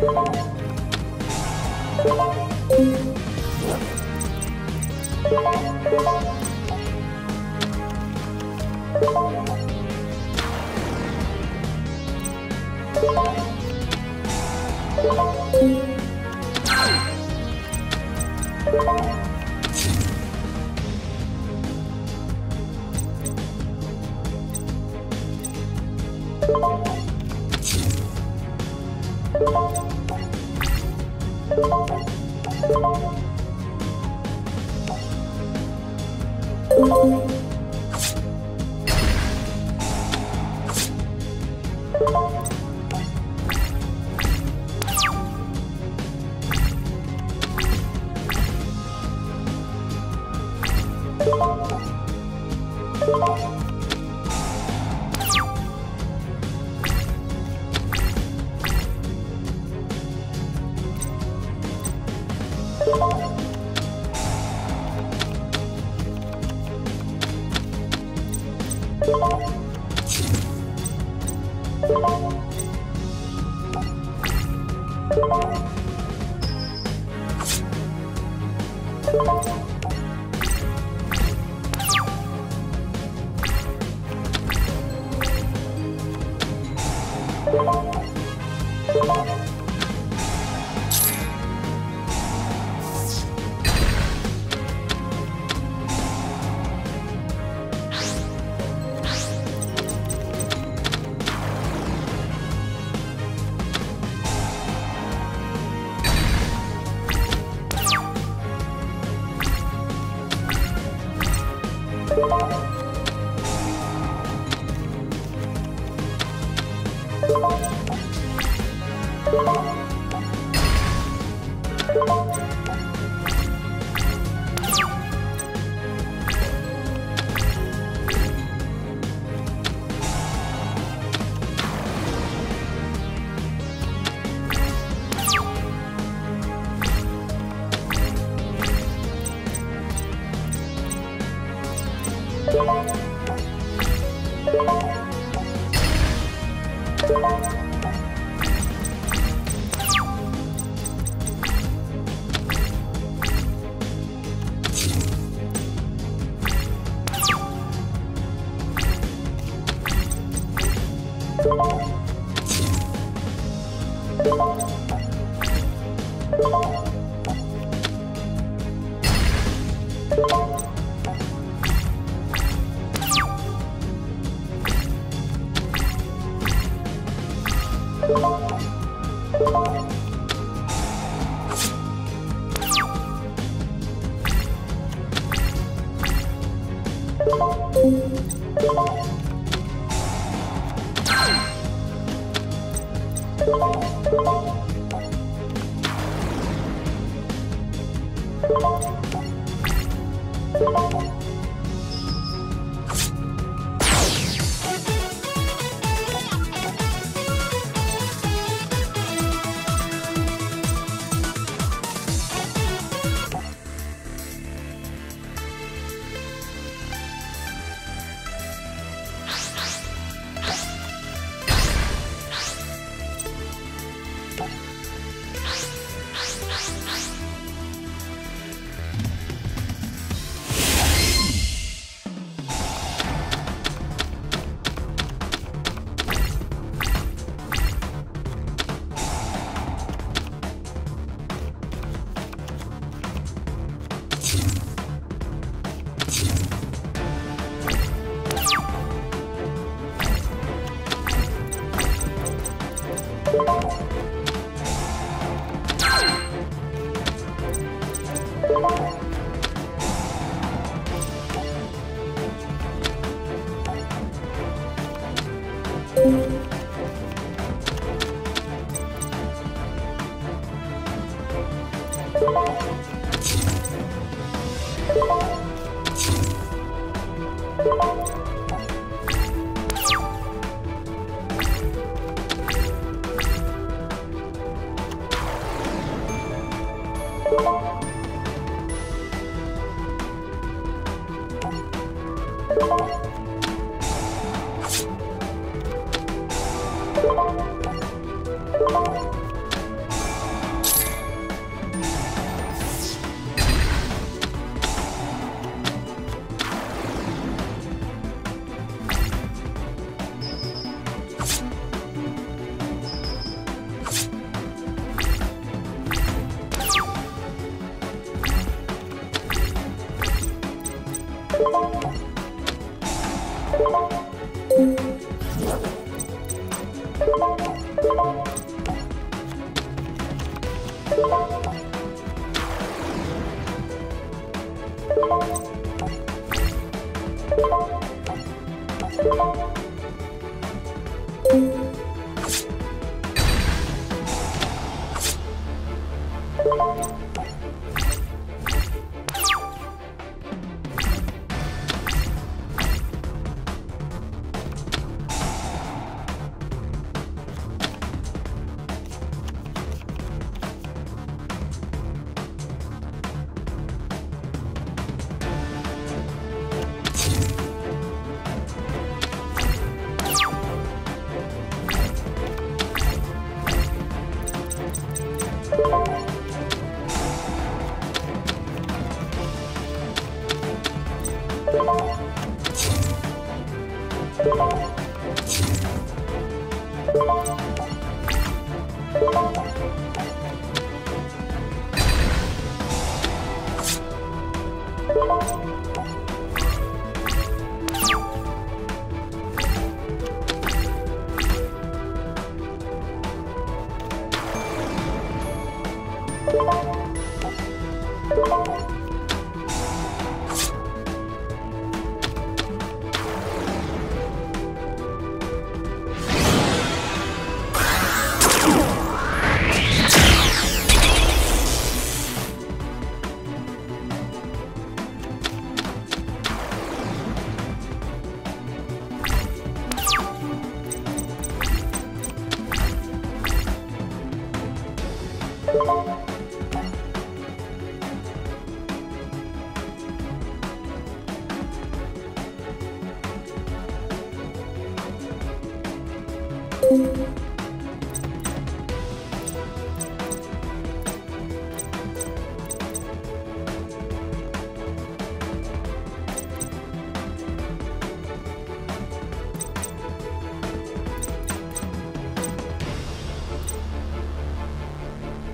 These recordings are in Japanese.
Thank you. you you you you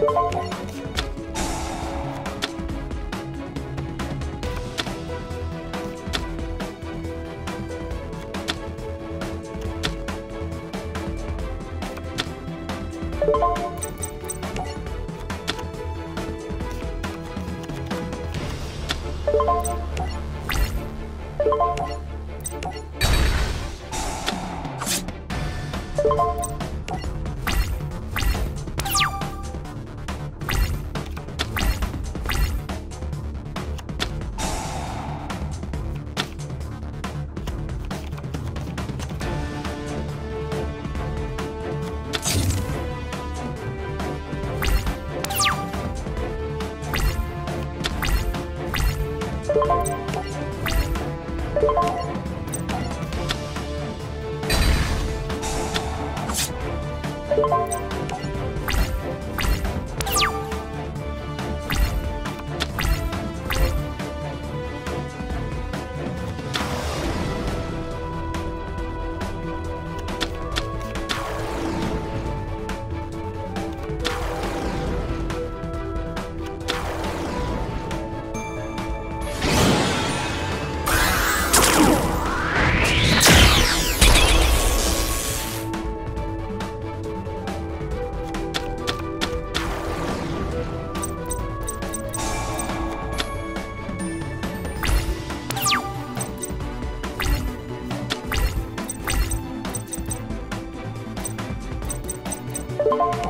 you you